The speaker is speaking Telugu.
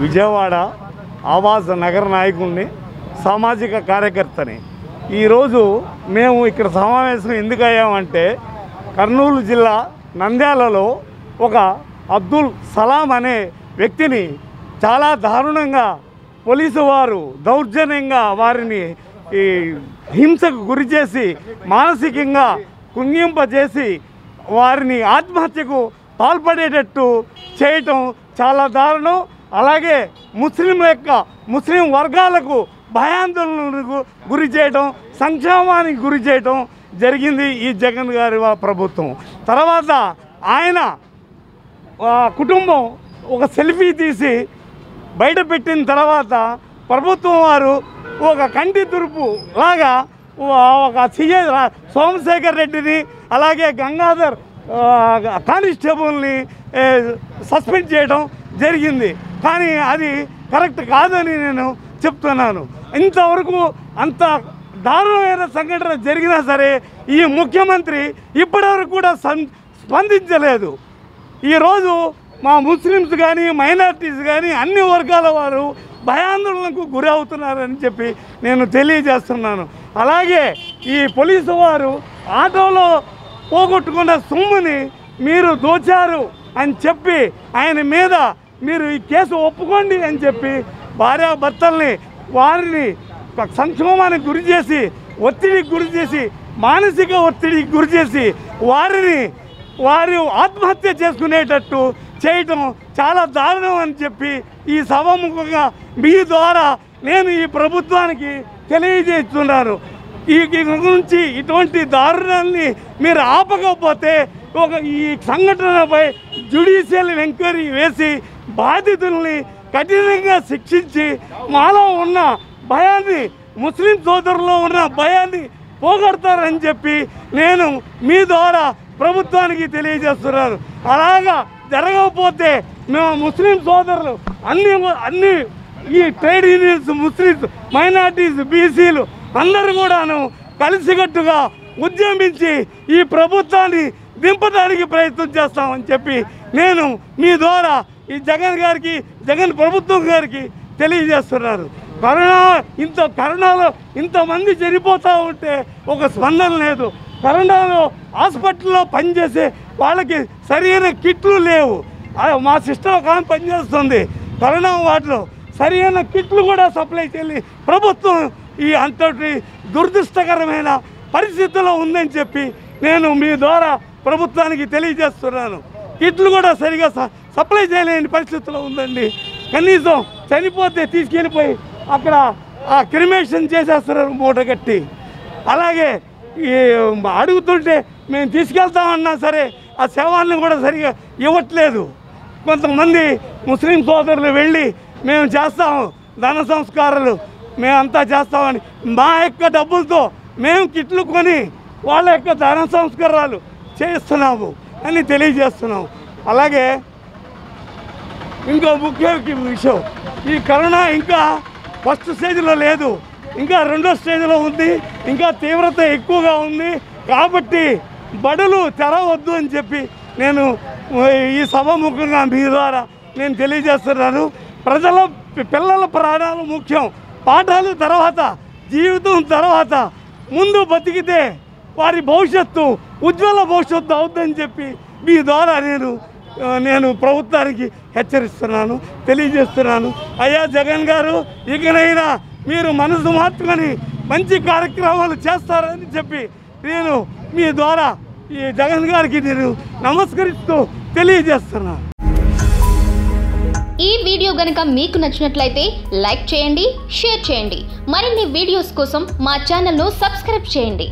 విజయవాడ ఆవాస నగర నాయకుడిని సామాజిక కార్యకర్తని. ఈరోజు మేము ఇక్కడ సమావేశం ఎందుకు అయ్యామంటే కర్నూలు జిల్లా నంద్యాలలో ఒక అబ్దుల్ సలాం అనే వ్యక్తిని చాలా దారుణంగా పోలీసు వారు దౌర్జన్యంగా వారిని ఈ హింసకు గురి చేసి మానసికంగా కుంగింపజేసి వారిని ఆత్మహత్యకు పాల్పడేటట్టు చేయటం చాలా దారుణం. అలాగే ముస్లింల యొక్క ముస్లిం వర్గాలకు భయాందోళనకు గురి చేయటం సంక్షేమానికి గురి చేయటం జరిగింది ఈ జగన్ గారి ప్రభుత్వం. తర్వాత ఆయన కుటుంబం ఒక సెల్ఫీ తీసి బయట పెట్టిన తర్వాత ప్రభుత్వం వారు ఒక కంటి తురుపు లాగా ఒక సీఏ సోమశేఖర్ రెడ్డిని అలాగే గంగాధర్ కానిస్టేబుల్ని సస్పెండ్ చేయడం జరిగింది. కానీ అది కరెక్ట్ కాదని నేను చెప్తున్నాను. ఇంతవరకు అంత దారుణమైన సంఘటన జరిగినా సరే ఈ ముఖ్యమంత్రి ఇప్పటివరకు కూడా స్పందించలేదు. ఈరోజు మా ముస్లిమ్స్ కానీ మైనారిటీస్ కానీ అన్ని వర్గాల వారు భయాందోళనకు గురి అవుతున్నారని చెప్పి నేను తెలియజేస్తున్నాను. అలాగే ఈ పోలీసు వారు ఆటోలో పోగొట్టుకున్న సొమ్ముని మీరు దోచారు అని చెప్పి ఆయన మీద మీరు ఈ కేసు ఒప్పుకోండి అని చెప్పి భార్యాభర్తల్ని వారిని సంక్షోభానికి గురి చేసి ఒత్తిడికి గురి చేసి మానసిక ఒత్తిడికి గురి చేసి వారిని వారు ఆత్మహత్య చేసుకునేటట్టు చేయటం చాలా దారుణం అని చెప్పి ఈ సభముఖంగా మీ ద్వారా నేను ఈ ప్రభుత్వానికి తెలియజేస్తున్నాను ఈ ఈ గురించి ఇటువంటి దారుణాన్ని మీరు ఆపకపోతే ఒక ఈ సంఘటనపై జ్యుడిషియల్ ఎంక్వైరీ వేసి బాధితుల్ని కఠినంగా శిక్షించి మాలో ఉన్న భయాన్ని ముస్లిం సోదరుల్లో ఉన్న భయాన్ని పోగొడతారని చెప్పి నేను మీ ద్వారా ప్రభుత్వానికి తెలియజేస్తున్నాను. అలాగా జరగకపోతే మేము ముస్లిం సోదరులు అన్ని అన్ని ఈ ట్రేడ్ యూనియన్స్ ముస్లిమ్స్ మైనార్టీస్ బీసీలు అందరూ కూడాను కలిసికట్టుగా ఉద్యమించి ఈ ప్రభుత్వాన్ని దింపడానికి ప్రయత్నం చేస్తామని చెప్పి నేను మీ ద్వారా ఈ జగన్ గారికి జగన్ ప్రభుత్వం గారికి తెలియజేస్తున్నారు. కరోనా ఇంత కరోనాలో ఇంతమంది చనిపోతూ ఉంటే ఒక స్పందన లేదు. కరోనాలో హాస్పిటల్లో పనిచేసే వాళ్ళకి సరైన కిట్లు లేవు. మా సిస్టర్ ఒక ఆమె పనిచేస్తుంది. కరోనా వాటిలో సరైన కిట్లు కూడా సప్లై చేయాలి. ప్రభుత్వం ఈ అంతటి దురదృష్టకరమైన పరిస్థితిలో ఉందని చెప్పి నేను మీ ద్వారా ప్రభుత్వానికి తెలియజేస్తున్నాను. కిట్లు కూడా సరిగా స- సప్లై చేయలేని పరిస్థితిలో ఉందండి. కనీసం చనిపోతే తీసుకెళ్ళిపోయి అక్కడ ఆ క్రిమేషన్ చేసేస్తున్నారు మూట కట్టి. అలాగే ఈ అడుగుతుంటే మేము తీసుకెళ్తామన్నా సరే ఆ శవాన్ని కూడా సరిగా ఇవ్వట్లేదు. కొంతమంది ముస్లిం సోదరులు వెళ్ళి మేము చేస్తాము ధన సంస్కారాలు మేమంతా చేస్తామని మా యొక్క డబ్బులతో మేము కిట్లు కొని వాళ్ళ యొక్క ధన సంస్కారాలు చేస్తున్నాము అని తెలియజేస్తున్నాం. అలాగే ఇంకో ముఖ్య విషయం ఈ కరోనా ఇంకా ఫస్ట్ స్టేజ్లో లేదు. ఇంకా రెండో స్టేజ్లో ఉంది. ఇంకా తీవ్రత ఎక్కువగా ఉంది. కాబట్టి బడులు తెరవద్దు అని చెప్పి నేను ఈ సభముఖంగా మీ ద్వారా నేను తెలియజేస్తున్నాను. ప్రజల పిల్లల ప్రాణాలు ముఖ్యం. పాఠాలు తర్వాత జీవితం తర్వాత. ముందు బతికితే వారి భవిష్యత్తు ఉజ్వల భవిష్యత్తు అవుతుందని చెప్పి మీ ద్వారా నేను నేను ప్రభుత్వానికి హెచ్చరిస్తున్నాను తెలియజేస్తున్నాను. అయ్యా జగన్ గారు ఇకనైనా మీరు మనసు మార్చుకొని మంచి కార్యక్రమాలు చేస్తారని చెప్పి నేను మీ ద్వారా ఈ జగన్ గారికి నేను నమస్కరిస్తూ తెలియజేస్తున్నాను. ఈ వీడియో గనక మీకు నచ్చినట్లయితే లైక్ చేయండి షేర్ చేయండి. మరిన్ని వీడియోస్ కోసం మా ఛానల్ను సబ్స్క్రైబ్ చేయండి.